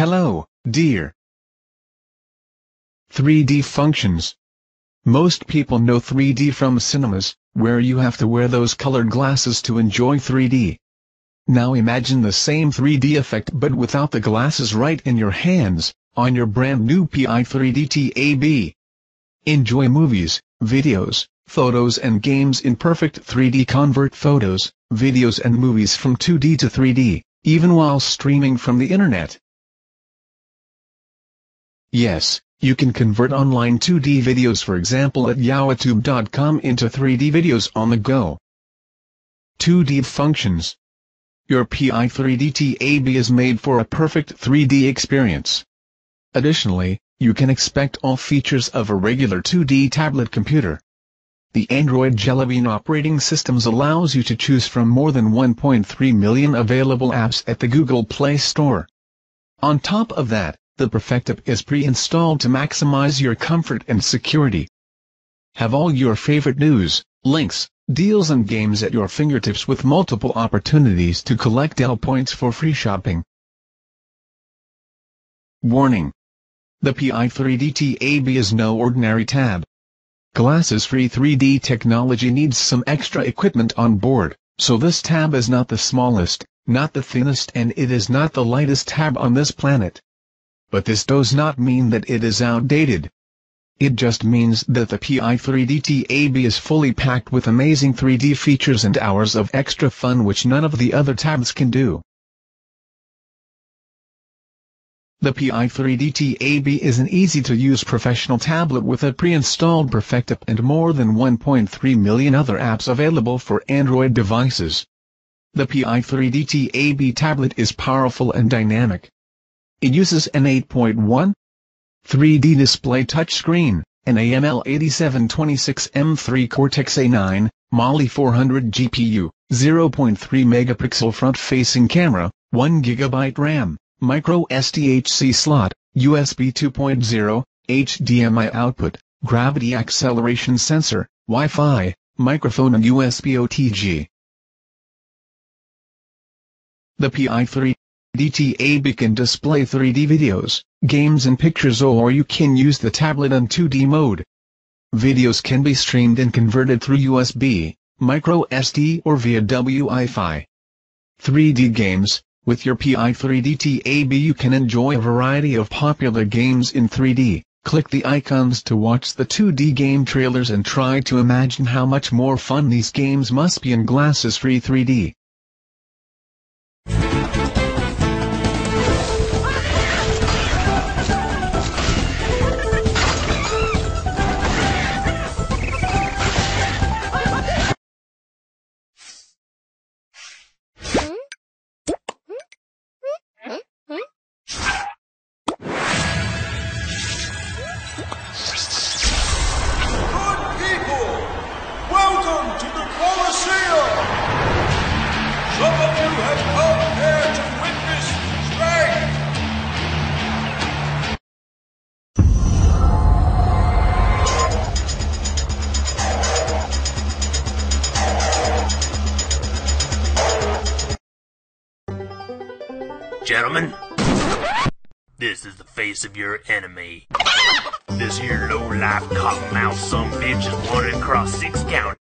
Hello, dear. 3D functions. Most people know 3D from cinemas, where you have to wear those colored glasses to enjoy 3D. Now imagine the same 3D effect but without the glasses right in your hands, on your brand new PI3D TAB. Enjoy movies, videos, photos and games in perfect 3D convert photos, videos and movies from 2D to 3D, even while streaming from the internet. Yes, you can convert online 2D videos for example at youtube.com into 3D videos on the go. 2D functions. Your PI3D TAB is made for a perfect 3D experience. Additionally, you can expect all features of a regular 2D tablet computer. The Android Jelly Bean operating systems allows you to choose from more than 1.3 million available apps at the Google Play Store. On top of that, the Perfect app is pre-installed to maximize your comfort and security. Have all your favorite news, links, deals and games at your fingertips with multiple opportunities to collect L points for free shopping. Warning. The PI3D TAB is no ordinary tab. Glasses-free 3D technology needs some extra equipment on board, so this tab is not the smallest, not the thinnest and it is not the lightest tab on this planet. But this does not mean that it is outdated. It just means that the PI3D TAB is fully packed with amazing 3D features and hours of extra fun which none of the other tabs can do. The PI3D TAB is an easy-to-use professional tablet with a pre-installed Perfect app and more than 1.3 million other apps available for Android devices. The PI3D TAB tablet is powerful and dynamic. It uses an 8.1 3D display touchscreen, an AML8726M3 Cortex-A9, Mali 400 GPU, 0.3 megapixel front-facing camera, 1 GB RAM, micro SDHC slot, USB 2.0, HDMI output, gravity acceleration sensor, Wi-Fi, microphone and USB OTG. The PI3 DTAB can display 3D videos, games and pictures or you can use the tablet in 2D mode. Videos can be streamed and converted through USB, micro SD or via Wi-Fi. 3D games, with your PI3D TAB you can enjoy a variety of popular games in 3D. Click the icons to watch the 2D game trailers and try to imagine how much more fun these games must be in glasses-free 3D. Gentlemen, this is the face of your enemy. This here low-life cottonmouth some bitch is wanted across six counties.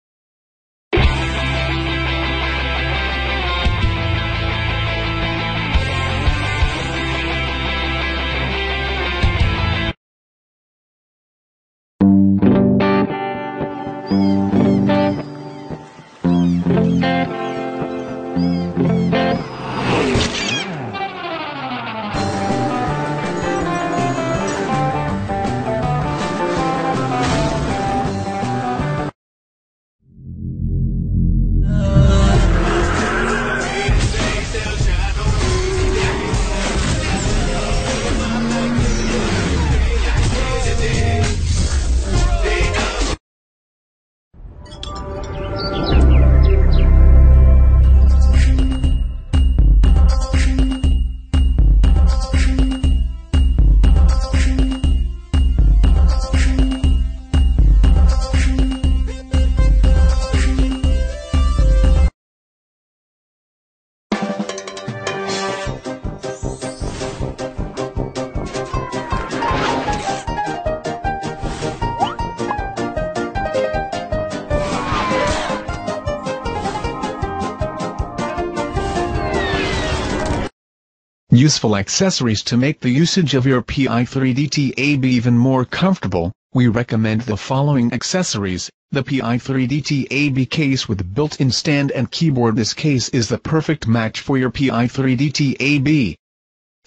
Useful accessories to make the usage of your PI3DTAB even more comfortable, we recommend the following accessories, the PI3DTAB case with built-in stand and keyboard This case is the perfect match for your PI3DTAB.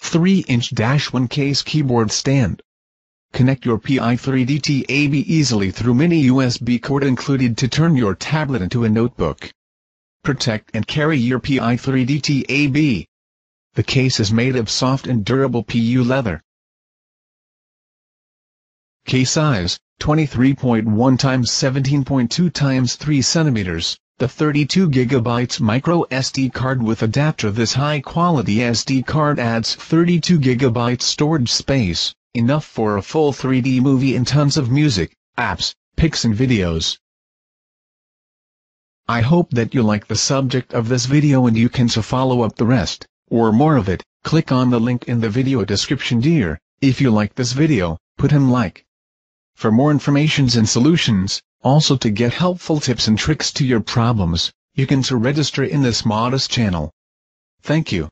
3-inch-1 case keyboard stand. Connect your PI3DTAB easily through mini USB cord included to turn your tablet into a notebook. Protect and carry your PI3DTAB. The case is made of soft and durable PU leather. Case size, 23.1 times 17.2 times 3 centimeters. The 32 GB micro SD card with adapter This high-quality SD card adds 32 GB storage space, enough for a full 3D movie and tons of music, apps, pics and videos. I hope that you like the subject of this video and you can so follow up the rest or more of it, click on the link in the video description dear, if you like this video, put him like. For more informations and solutions, also to get helpful tips and tricks to your problems, you can to register in this modest channel. Thank you.